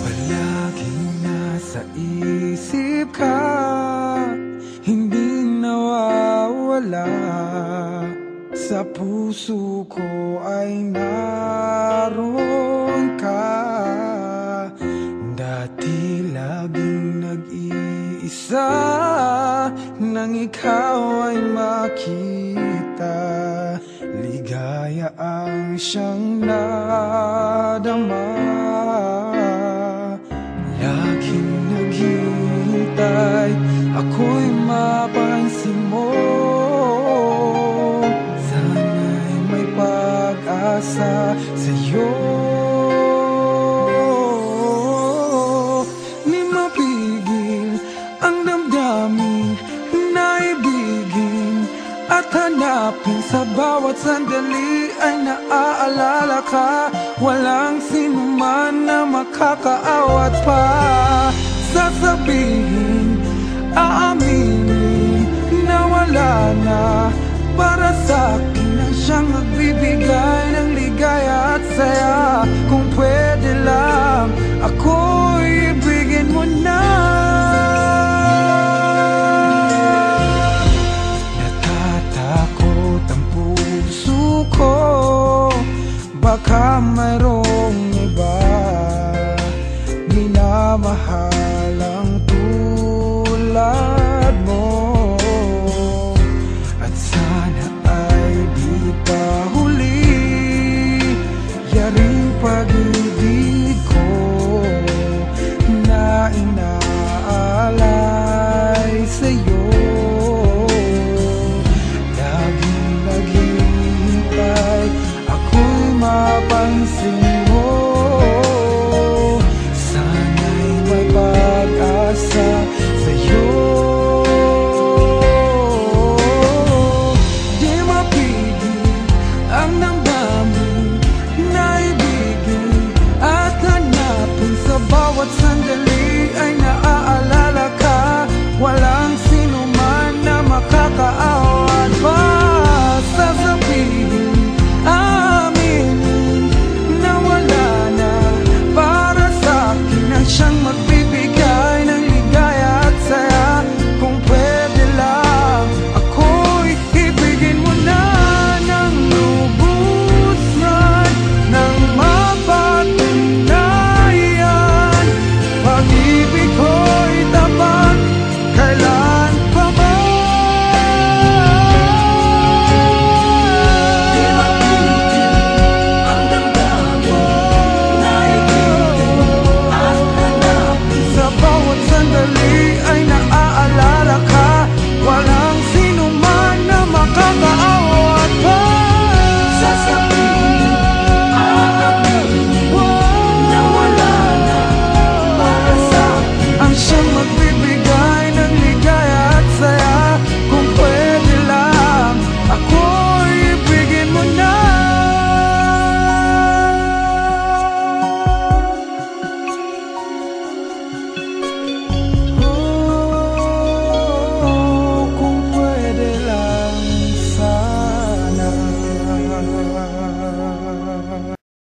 Palaging nasa isip ka Hindi nawawala. Sa puso ko ay naroon ka. Dati laging nag-iisa. Nang ikaw ay makita. Ligaya ang siyang nadama. Laging naghihintay Ako'y mapansin hanapin sa bawat sandali ay naaalala ka. Walang sinuman na makakaawat pa. Sasabihin, aaminin My.